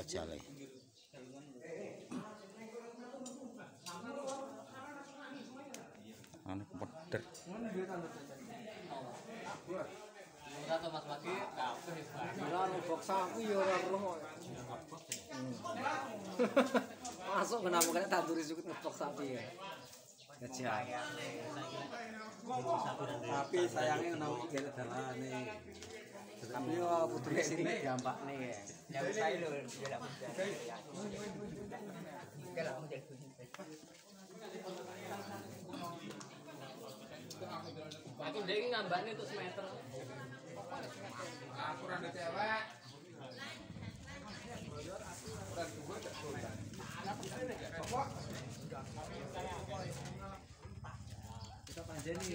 Dajjal. Anu peder. Ora to Mas Maki kabeh Ora robok sapi ya ora roh. Masuk kenapa kena tanduri sukut ngepok sapi ya. Gajah. Tapi sayangnya kena gak dalane. Tapi yo putri sini gampang nih. Ya wis ae lho, ya. Ya. Aku ndek ngambane tuh semeter. Aku rada cewek. Kita panjeni.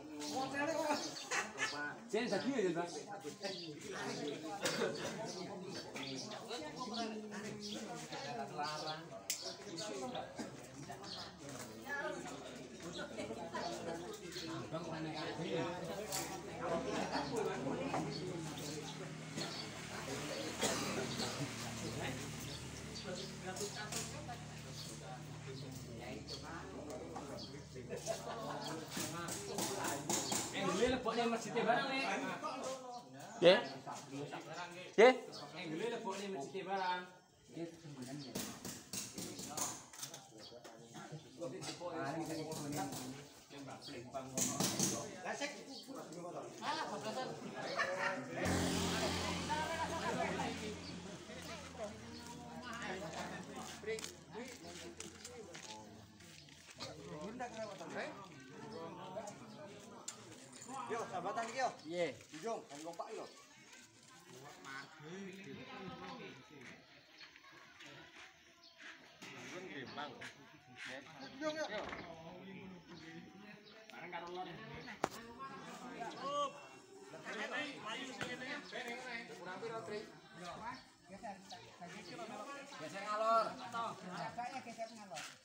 kok. Jen sakit ya, masjid barang nih. Lebokne barang. Yo, sahabatan iki yo. Iye, ujung kanggo Pak iki lho. Buat Kurang Ujung nggih, Bang. Geser. Geser ngalor. Geser ngalor.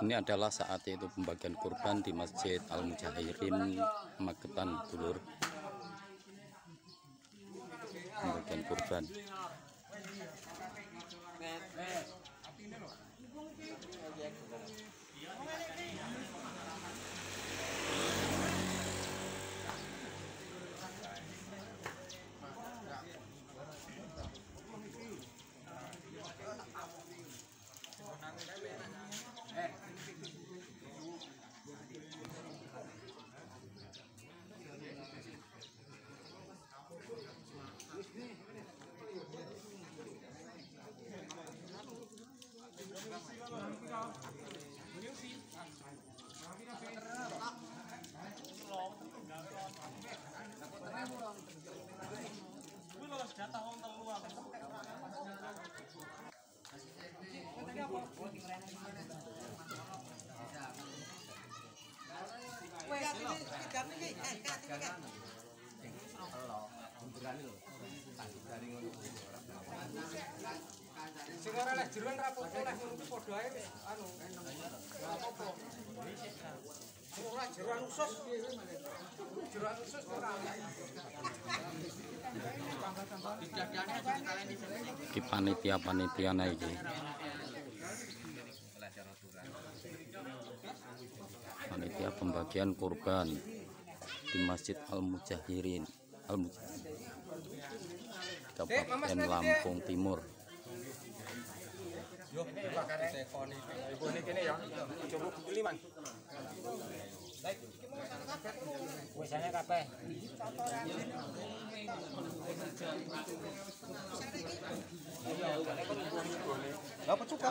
Ini adalah saat itu pembagian kurban di Masjid Al Mujahirin Magetan Dulur. Pembagian kurban. Ra apa-apa. Iki panitia-panitia nah iki. Panitia pembagian kurban di Masjid Al Mujahirin. Al Mujahirin. Kabupaten Lampung Timur. Biasanya kabeh. Dapat cuka.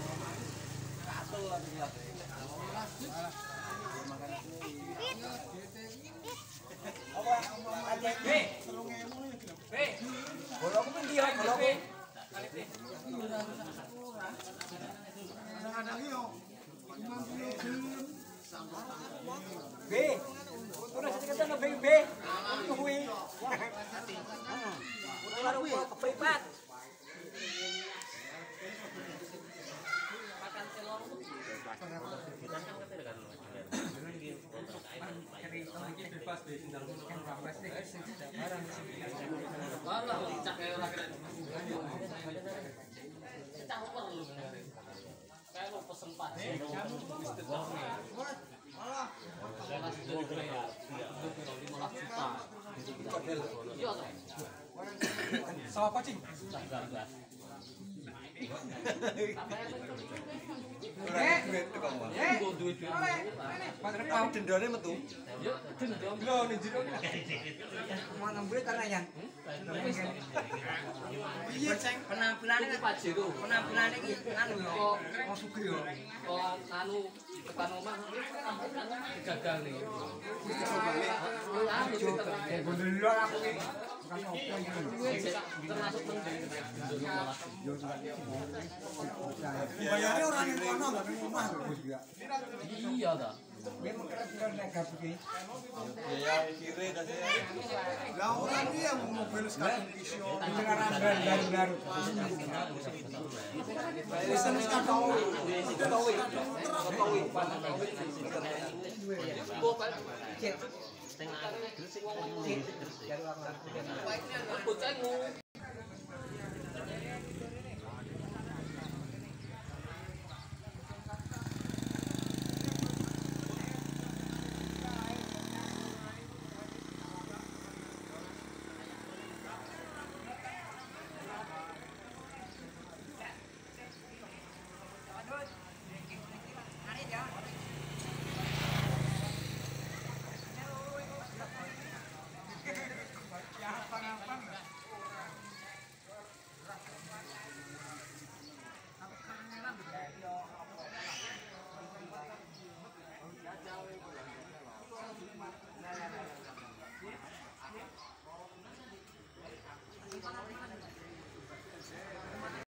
B. Ora sedikit nang B B. Kuwi. Ora kuwi kepripat. sapa cing? Dendone metu. Jero. Iya, penampilannya kan Pajero. Penampilannya iki anu yo. Mau sugih yo. kok anu tekan omah gagal nih. Anu Gondol aku iki. Bayarnya orang yang kono. Iya. Dia mau keren gak begini. Ya. Lah orang mobil sekarang isio. Sekarang baru-baru. Wis tenan kadang. Bocah